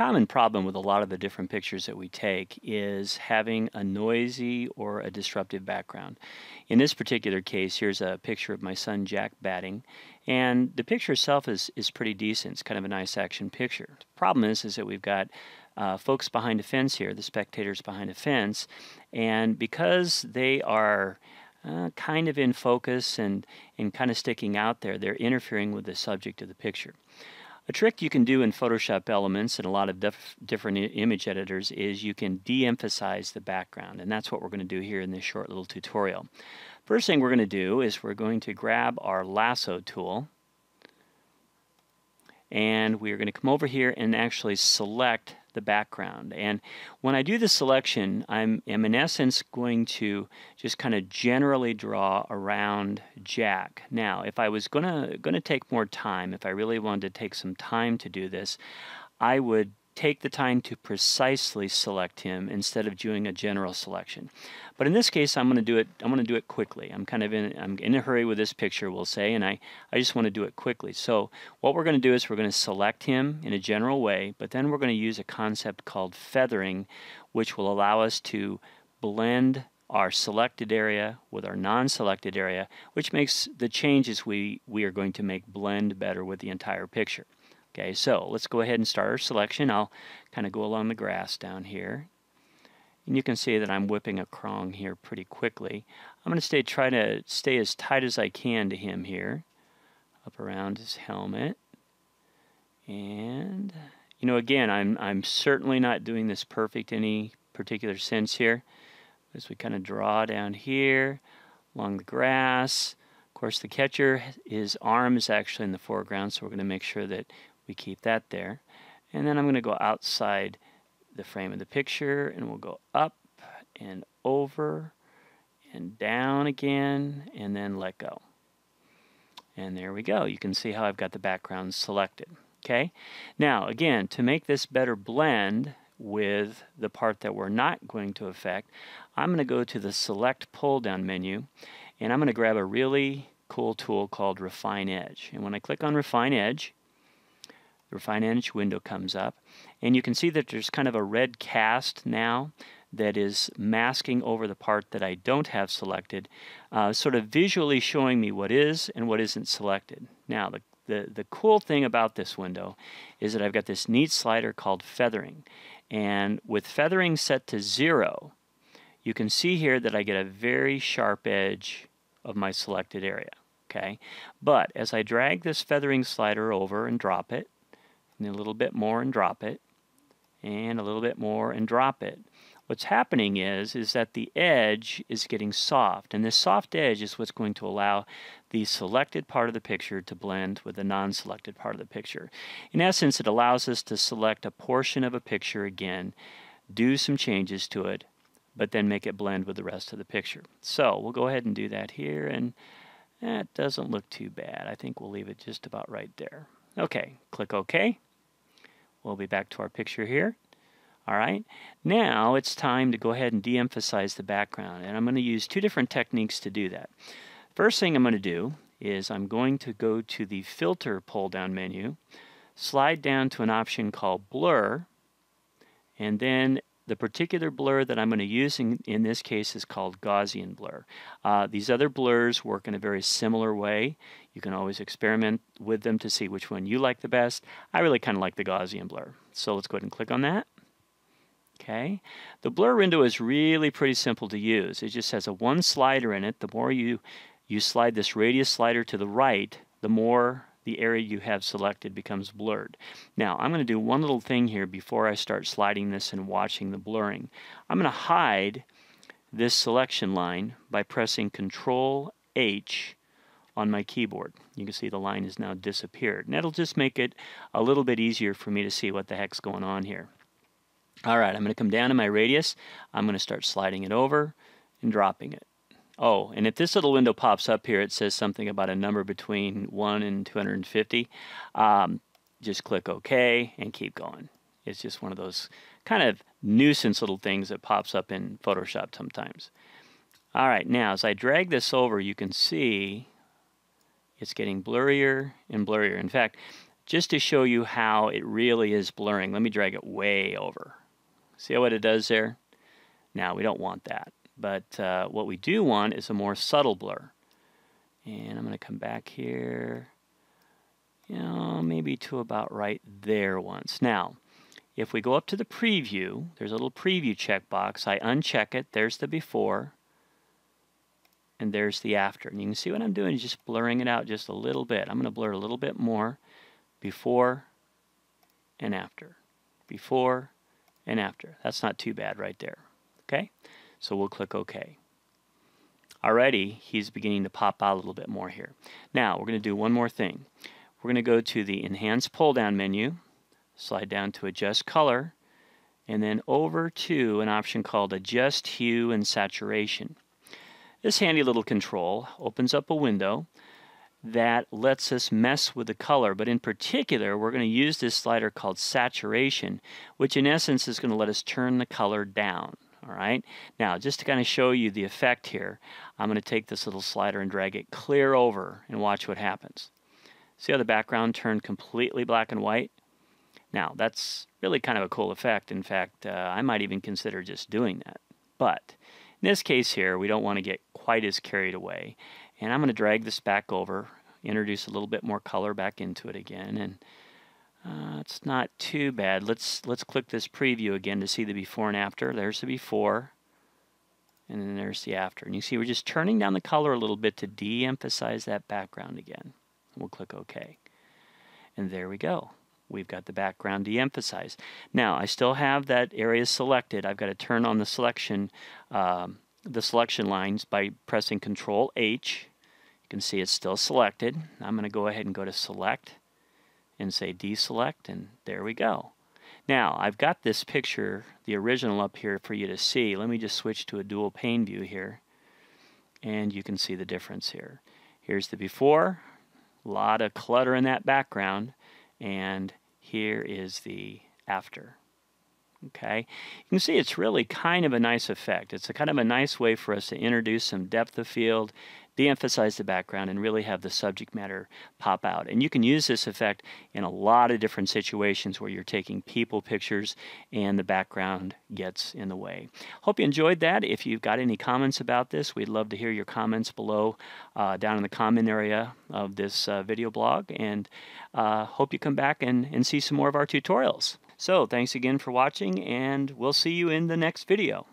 common problem with a lot of the different pictures that we take is having a noisy or a disruptive background. In this particular case, here's a picture of my son Jack batting, and the picture itself is, is pretty decent. It's kind of a nice action picture. The problem is, is that we've got uh, folks behind a fence here, the spectators behind a fence, and because they are uh, kind of in focus and, and kind of sticking out there, they're interfering with the subject of the picture. A trick you can do in Photoshop Elements and a lot of dif different image editors is you can de-emphasize the background, and that's what we're going to do here in this short little tutorial. First thing we're going to do is we're going to grab our lasso tool, and we're going to come over here and actually select the background. And when I do the selection, I'm, am in essence going to just kind of generally draw around Jack. Now, if I was gonna gonna take more time, if I really wanted to take some time to do this, I would take the time to precisely select him instead of doing a general selection. But in this case, I'm going to do it. I'm going to do it quickly. I'm kind of in. I'm in a hurry with this picture, we'll say, and I I just want to do it quickly. So what we're going to do is we're going to select him in a general way, but then we're going to use a concept called feathering, which will allow us to blend our selected area with our non-selected area, which makes the changes we, we are going to make blend better with the entire picture. Okay, so let's go ahead and start our selection. I'll kind of go along the grass down here. And you can see that I'm whipping a Krong here pretty quickly. I'm going to stay try to stay as tight as I can to him here, up around his helmet. And you know, again, I'm I'm certainly not doing this perfect in any particular sense here. As we kind of draw down here along the grass. Of course, the catcher, his arm is actually in the foreground, so we're going to make sure that we keep that there. And then I'm going to go outside the frame of the picture and we'll go up and over and down again and then let go. And there we go. You can see how I've got the background selected. Okay. Now again, to make this better blend with the part that we're not going to affect, I'm going to go to the select pull down menu and I'm going to grab a really cool tool called Refine Edge. And when I click on Refine Edge, the Refine window comes up. And you can see that there's kind of a red cast now that is masking over the part that I don't have selected, uh, sort of visually showing me what is and what isn't selected. Now, the, the, the cool thing about this window is that I've got this neat slider called feathering. And with feathering set to zero, you can see here that I get a very sharp edge of my selected area. Okay, but as I drag this feathering slider over and drop it, and a little bit more and drop it, and a little bit more and drop it. What's happening is, is that the edge is getting soft, and this soft edge is what's going to allow the selected part of the picture to blend with the non-selected part of the picture. In essence, it allows us to select a portion of a picture again, do some changes to it, but then make it blend with the rest of the picture. So we'll go ahead and do that here, and that doesn't look too bad. I think we'll leave it just about right there. Okay, click OK. We'll be back to our picture here. All right, now it's time to go ahead and de-emphasize the background, and I'm going to use two different techniques to do that. First thing I'm going to do is I'm going to go to the Filter pull-down menu, slide down to an option called Blur, and then the particular blur that I'm going to use in, in this case is called Gaussian blur. Uh, these other blurs work in a very similar way. You can always experiment with them to see which one you like the best. I really kind of like the Gaussian blur. So let's go ahead and click on that. Okay. The blur window is really pretty simple to use. It just has a one slider in it. The more you, you slide this radius slider to the right, the more the area you have selected becomes blurred. Now I'm going to do one little thing here before I start sliding this and watching the blurring. I'm going to hide this selection line by pressing Control H on my keyboard. You can see the line has now disappeared. And that'll just make it a little bit easier for me to see what the heck's going on here. Alright, I'm going to come down to my radius. I'm going to start sliding it over and dropping it. Oh, and if this little window pops up here, it says something about a number between 1 and 250. Um, just click OK and keep going. It's just one of those kind of nuisance little things that pops up in Photoshop sometimes. All right, now as I drag this over, you can see it's getting blurrier and blurrier. In fact, just to show you how it really is blurring. Let me drag it way over. See what it does there? Now, we don't want that. But uh, what we do want is a more subtle blur. And I'm going to come back here, you know, maybe to about right there once. Now, if we go up to the preview, there's a little preview checkbox. I uncheck it. There's the before. And there's the after. And you can see what I'm doing is just blurring it out just a little bit. I'm going to blur a little bit more before and after. Before and after. That's not too bad right there. Okay? So we'll click OK. Already, he's beginning to pop out a little bit more here. Now, we're going to do one more thing. We're going to go to the Enhance pull-down menu, slide down to Adjust Color, and then over to an option called Adjust Hue and Saturation. This handy little control opens up a window that lets us mess with the color, but in particular, we're going to use this slider called Saturation, which in essence is going to let us turn the color down. All right. Now, just to kind of show you the effect here, I'm going to take this little slider and drag it clear over and watch what happens. See how the background turned completely black and white? Now, that's really kind of a cool effect. In fact, uh, I might even consider just doing that. But in this case here, we don't want to get quite as carried away. And I'm going to drag this back over, introduce a little bit more color back into it again. And uh, it's not too bad. Let's let's click this preview again to see the before and after. There's the before, and then there's the after. And you see we're just turning down the color a little bit to de-emphasize that background again. We'll click OK. And there we go. We've got the background de-emphasized. Now I still have that area selected. I've got to turn on the selection um, the selection lines by pressing Control H. You can see it's still selected. I'm going to go ahead and go to Select and say deselect and there we go. Now I've got this picture, the original up here for you to see. Let me just switch to a dual pane view here and you can see the difference here. Here's the before, a lot of clutter in that background and here is the after. Okay, you can see it's really kind of a nice effect. It's a kind of a nice way for us to introduce some depth of field, de-emphasize the background, and really have the subject matter pop out. And you can use this effect in a lot of different situations where you're taking people pictures and the background gets in the way. Hope you enjoyed that. If you've got any comments about this, we'd love to hear your comments below uh, down in the comment area of this uh, video blog. And uh, hope you come back and, and see some more of our tutorials. So thanks again for watching and we'll see you in the next video.